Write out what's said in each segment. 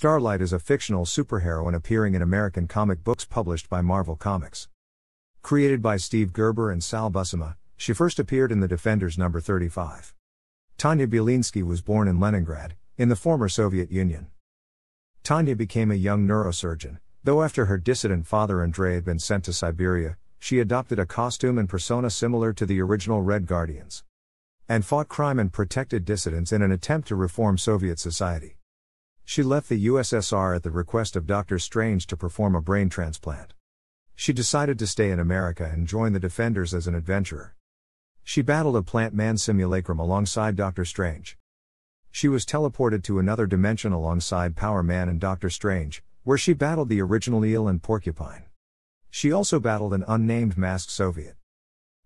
Starlight is a fictional superheroine appearing in American comic books published by Marvel Comics. Created by Steve Gerber and Sal Buscema, she first appeared in The Defenders number 35. Tania Belinsky was born in Leningrad, in the former Soviet Union. Tania became a young neurosurgeon, though after her dissident father Andrei had been sent to Siberia, she adopted a costume and persona similar to the original Red Guardians. And fought crime and protected dissidents in an attempt to reform Soviet society. She left the USSR at the request of Dr. Strange to perform a brain transplant. She decided to stay in America and join the Defenders as an adventurer. She battled a plant man simulacrum alongside Doctor Strange. She was teleported to another dimension alongside Power Man and Doctor Strange, where she battled the original eel and porcupine. She also battled an unnamed masked Soviet.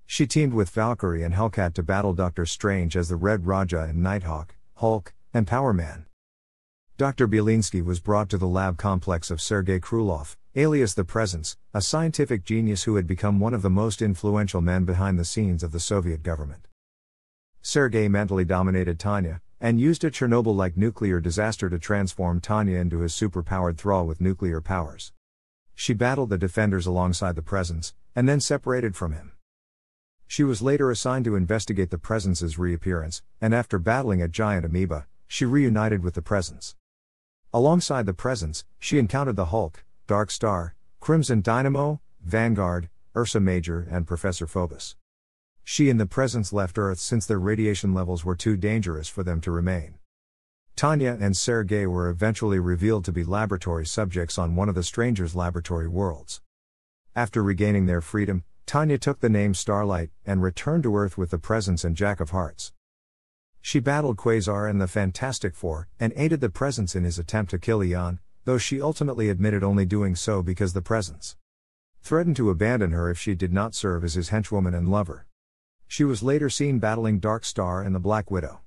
She teamed with Valkyrie and Hellcat to battle Doctor Strange as the Red Rajah and Nighthawk, Hulk, and Power Man. Dr. Belinsky was brought to the lab complex of Sergei Krylov, alias the Presence, a scientific genius who had become one of the most influential men behind the scenes of the Soviet government. Sergei mentally dominated Tania, and used a Chernobyl like nuclear disaster to transform Tania into his superpowered thrall with nuclear powers. She battled the defenders alongside the Presence, and then separated from him. She was later assigned to investigate the Presence's reappearance, and after battling a giant amoeba, she reunited with the Presence. Alongside the Presence, she encountered the Hulk, Darkstar, Crimson Dynamo, Vanguard, Ursa Major, and Professor Phobos. She and the Presence left Earth since their radiation levels were too dangerous for them to remain. Tania and Sergei were eventually revealed to be laboratory subjects on one of the Stranger's laboratory worlds. After regaining their freedom, Tania took the name Starlight and returned to Earth with the Presence and Jack of Hearts. She battled Quasar and the Fantastic Four, and aided the Presence in his attempt to kill Eon, though she ultimately admitted only doing so because the Presence threatened to abandon her if she did not serve as his henchwoman and lover. She was later seen battling Darkstar and the Black Widow.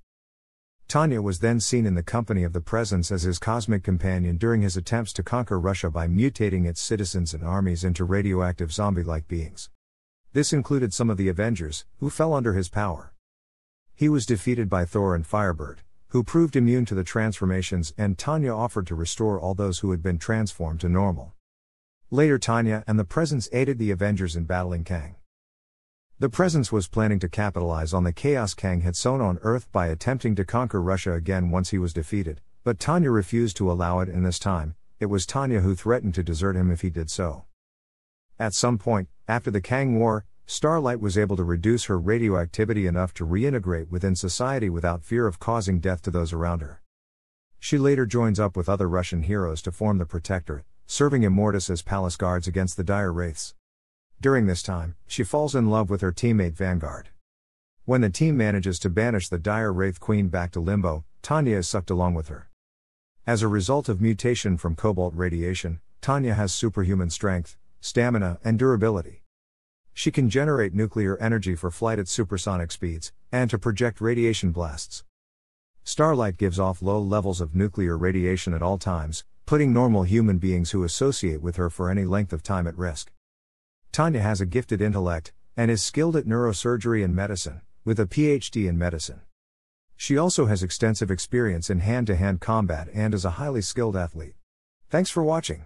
Tania was then seen in the company of the Presence as his cosmic companion during his attempts to conquer Russia by mutating its citizens and armies into radioactive zombie like beings. This included some of the Avengers, who fell under his power. He was defeated by Thor and Firebird, who proved immune to the transformations, and Tania offered to restore all those who had been transformed to normal. Later, Tania and the Presence aided the Avengers in battling Kang. The Presence was planning to capitalize on the chaos Kang had sown on Earth by attempting to conquer Russia again once he was defeated, but Tania refused to allow it, and this time, it was Tania who threatened to desert him if he did so. At some point, after the Kang War, Starlight was able to reduce her radioactivity enough to reintegrate within society without fear of causing death to those around her. She later joins up with other Russian heroes to form the Protectorate, serving Immortus as palace guards against the dire wraiths. During this time, she falls in love with her teammate Vanguard. When the team manages to banish the dire wraith queen back to limbo, Tania is sucked along with her. As a result of mutation from cobalt radiation, Tania has superhuman strength, stamina, and durability. She can generate nuclear energy for flight at supersonic speeds, and to project radiation blasts. Starlight gives off low levels of nuclear radiation at all times, putting normal human beings who associate with her for any length of time at risk. Tania has a gifted intellect, and is skilled at neurosurgery and medicine, with a PhD in medicine. She also has extensive experience in hand to hand combat and is a highly skilled athlete. Thanks for watching.